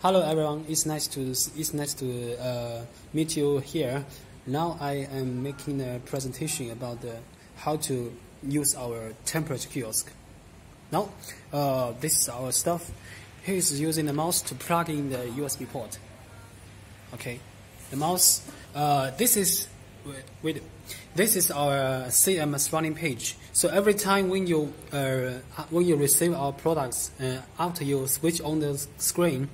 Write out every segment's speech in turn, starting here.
Hello everyone, it's nice to it's nice to uh, meet you here. Now I am making a presentation about the, how to use our temperature kiosk. Now, uh, this is our stuff. Here is using the mouse to plug in the USB port. Okay, the mouse. Uh, this is wait, this is our CMS running page. So every time when you uh, when you receive our products, uh, after you switch on the screen,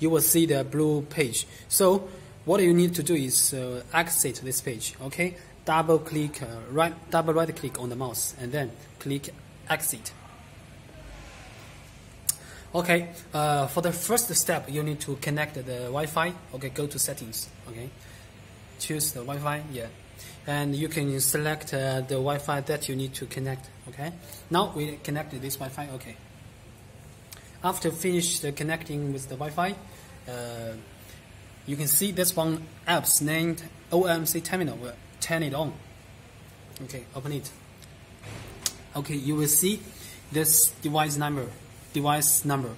you will see the blue page. So what you need to do is uh, exit this page. Okay, double click uh, right, double right click on the mouse, and then click exit. Okay, uh, for the first step, you need to connect the Wi-Fi. Okay, go to settings. Okay, choose the Wi-Fi. Yeah, and you can select uh, the Wi-Fi that you need to connect. Okay, now we connected this Wi-Fi. Okay. After finish the connecting with the Wi-Fi, uh, you can see this one apps named OMC Terminal. We'll turn it on. Okay, open it. Okay, you will see this device number device number.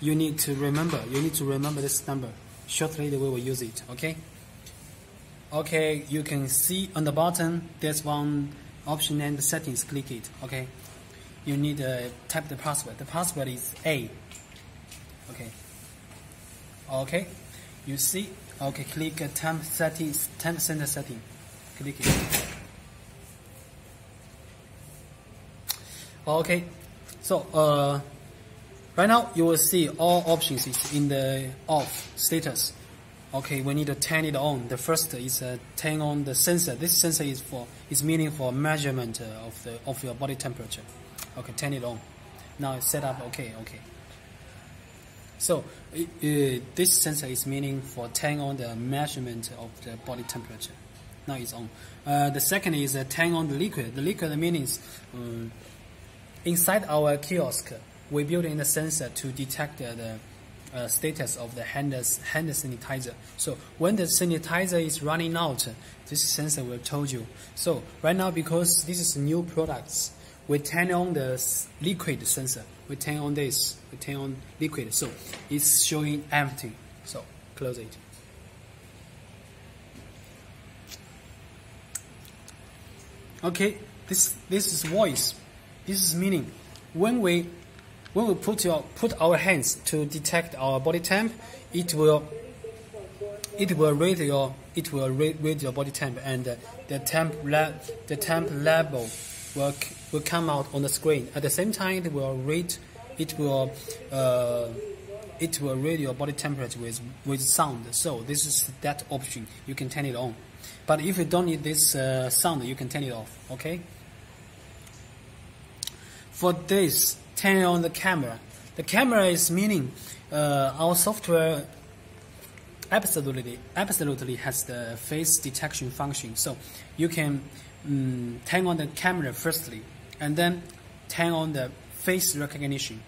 You need to remember, you need to remember this number. Shortly we will use it, okay? Okay, you can see on the bottom, there's one option and the settings, click it, okay? You need to type the password. The password is A, okay? Okay, you see, okay, click temp settings, temp sensor setting, click it. Okay, so uh, Right now, you will see all options is in the off status. Okay, we need to turn it on. The first is uh, turn on the sensor. This sensor is for is meaning for measurement uh, of the of your body temperature. Okay, turn it on. Now it's set up. Okay, okay. So uh, this sensor is meaning for turn on the measurement of the body temperature. Now it's on. Uh, the second is uh, turn on the liquid. The liquid means um, inside our kiosk we built in a sensor to detect the uh, status of the hand, hand sanitizer. So when the sanitizer is running out, this sensor will tell you. So right now, because this is new products, we turn on the liquid sensor. We turn on this, we turn on liquid. So it's showing empty. So close it. Okay, this this is voice. This is meaning. When we when we put, your, put our hands to detect our body temp, it will it will read your it will read, read your body temp and the temp la- the temp level will will come out on the screen. At the same time, it will read it will uh, it will read your body temperature with with sound. So this is that option. You can turn it on. But if you don't need this uh, sound, you can turn it off. Okay. For this, turn on the camera. The camera is meaning uh, our software absolutely absolutely has the face detection function. So you can um, turn on the camera firstly, and then turn on the face recognition.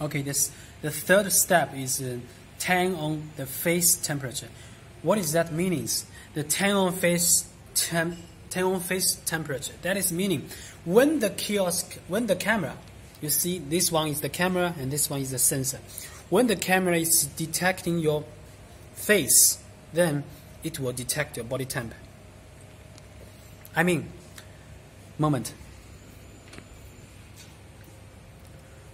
Okay, this the third step is uh, turn on the face temperature. What is that meanings? The turn on face temp turn on face temperature. That is meaning when the kiosk, when the camera, you see this one is the camera and this one is the sensor. When the camera is detecting your face, then it will detect your body temp. I mean, moment.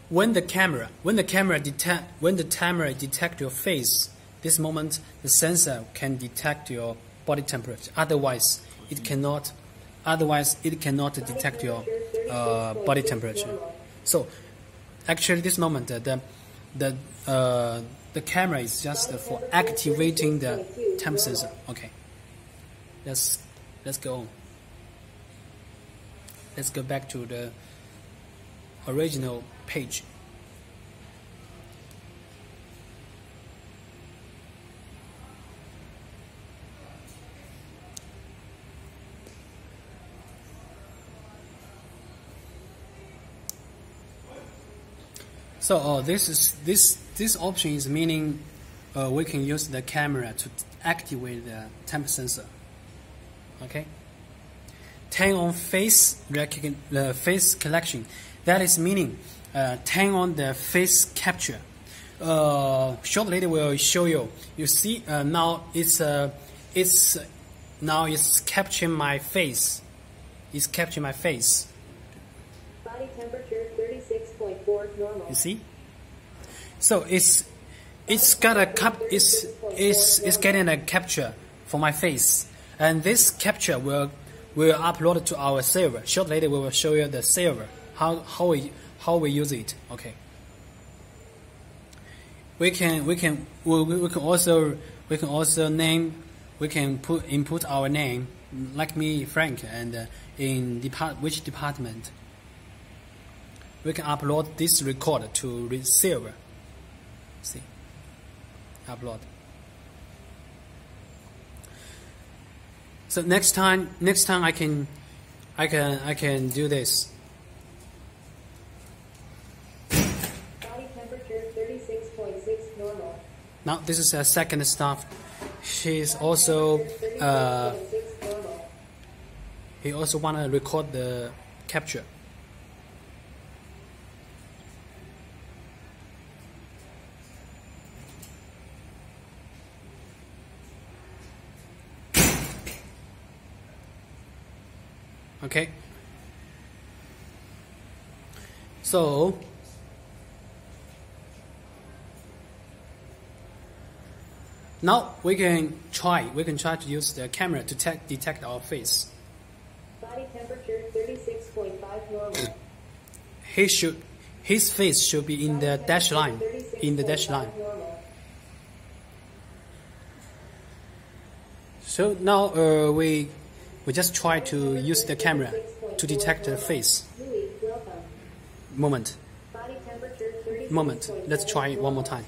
When the camera, when the camera detect, when the camera detect your face, this moment the sensor can detect your body temperature. Otherwise, it cannot otherwise it cannot detect your uh, body temperature. So actually this moment uh, the the uh, the camera is just for activating the temp sensor. Okay. Let's let's go on. Let's go back to the original page. So uh, this is this this option is meaning uh, we can use the camera to activate the temp sensor. Okay. Turn on face uh, face collection. That is meaning uh, turn on the face capture. uh, shortly will show you. You see uh, now it's uh, it's now it's capturing my face. It's capturing my face. Body temperature 36.4 normal. You see? So it's it's got a cap. It's it's it's getting a capture for my face, and this capture will will upload to our server. Shortly we will show you the server how how we how we use it. Okay. We can we can we, we can also we can also name we can put input our name like me Frank and uh, in depart which department. We can upload this record to server. See, upload. So next time, next time I can, I can, I can do this. Body temperature 36.6 normal. Now this is a second staff. She's also, uh, he also wanna record the capture. Okay. So now we can try. We can try to use the camera to te- detect our face. Body temperature 36.5 normal. He should, his face should be in the dash line. In the dash line. So now uh, we we just try to use the camera to detect the face. Moment, Body temperature 36.7 moment. Let's try it one more time.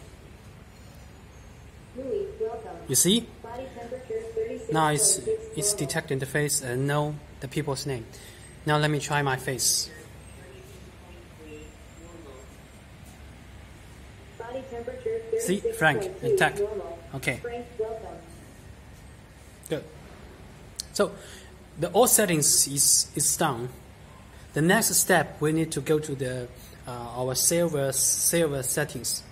You see? Body temperature 36.6 Now it's it's detecting the face and know the people's name. Now let me try my face. Body temperature 36.2 See, Frank, attack. normal. Okay. Good. So the all settings is is done. The next step we need to go to the uh, our server server settings.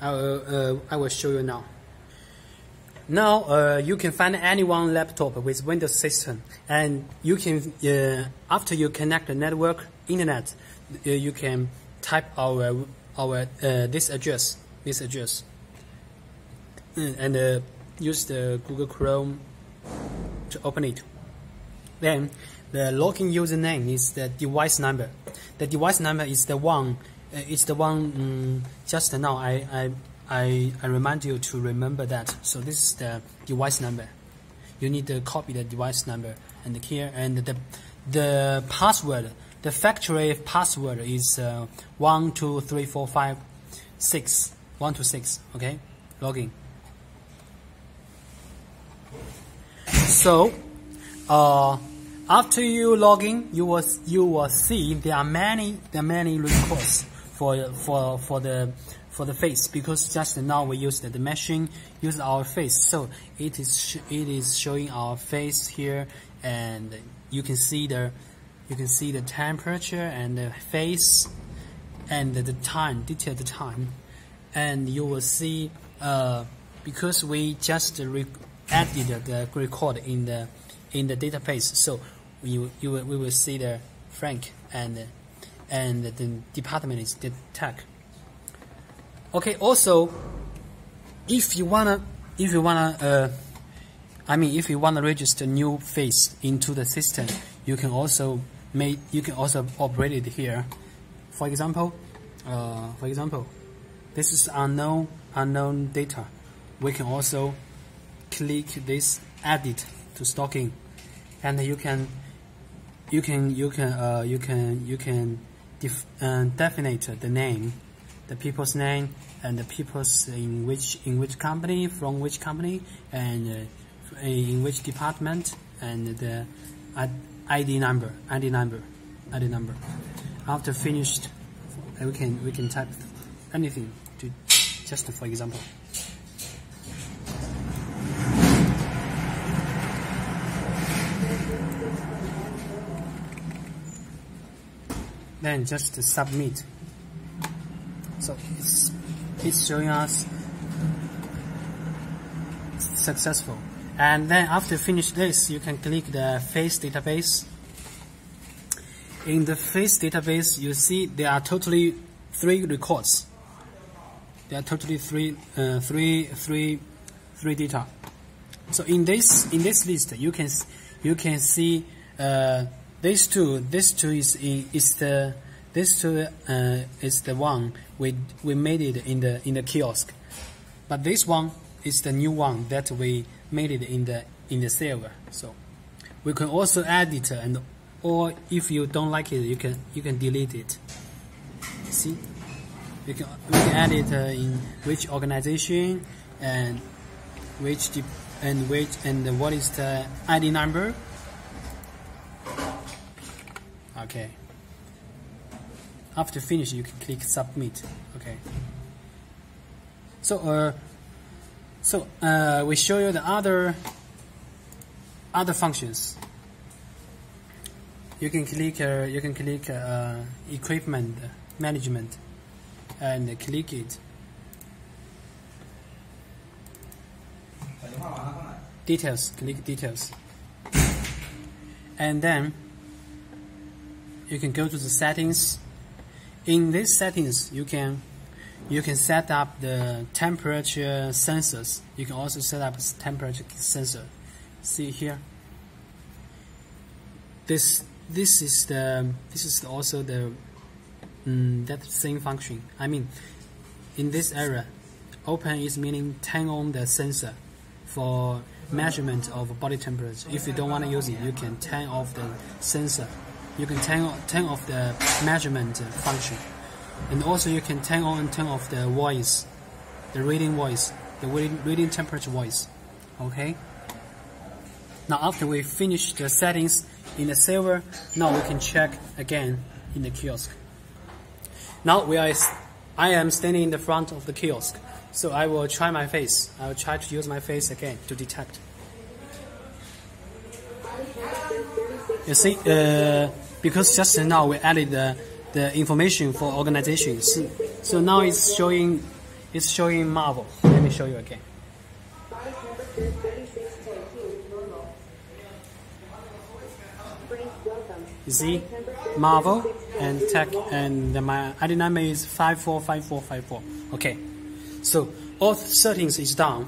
I will uh, I will show you now. Now uh, you can find any one laptop with Windows system, and you can uh, after you connect the network internet, uh, you can type our our uh, this address this address, and use the Google Chrome to open it. Then the login username is the device number. The device number is the one. Uh, it's the one. Um, just now, I, I I I remind you to remember that. So this is the device number. You need to copy the device number and the here and the the password. The factory password is uh, one two three four five six one to six. Okay, login. So, uh, after you log in, you will you will see there are many there are many records for for for the for the face because just now we used the machine used our face, so it is it is showing our face here, and you can see the you can see the temperature and the face and the time detailed time, and you will see uh, because we just added the record in the in the database, so you you we will see the Frank and and the department is the tech. Okay. Also, if you wanna if you wanna uh, I mean if you wanna register new face into the system, you can also make you can also operate it here. For example, uh, for example, this is unknown unknown data. We can also click this edit to stocking, and you can you can you can uh, you can you can def, uh, definite the name, the people's name and the people's in which in which company from which company and uh, in which department and the ID number ID number ID number. After finished, we can we can type anything to just for example. Then just submit. So it's it's showing us successful. And then after finish this, you can click the face database. In the face database, you see there are totally three records. There are totally three, uh, three, three, three data. So in this in this list, you can you can see uh, these two. This two is is the this two uh, is the one we we made it in the in the kiosk, but this one is the new one that we made it in the in the server. So we can also add it and or if you don't like it, you can you can delete it. See, we can we can add it uh, in which organization and which and which and what is the ID number. Okay. After finish, you can click submit. Okay. So uh, so uh, we show you the other other functions. You can click uh, you can click uh, equipment management and click it. Details, click details. And then you can go to the settings. In these settings, you can you can set up the temperature sensors. You can also set up temperature sensor. See here. This this is the this is also the mm, that same function. I mean, in this area, open is meaning turn on the sensor for measurement of body temperature. If you don't want to use it, you can turn off the sensor. You can turn turn off the measurement function and also you can turn on and turn off the voice, the reading voice, the reading, reading temperature voice. Okay. Now after we finish the settings in the server, now we can check again in the kiosk. Now we are, I am standing in the front of the kiosk, so I will try my face. I will try to use my face again to detect. You see, uh, because just now we added the the information for organizations. So now it's showing, it's showing Marvel. Let me show you again. You see, Marvel and tech, and my ID number is five four five four five four. Okay, so all settings is done.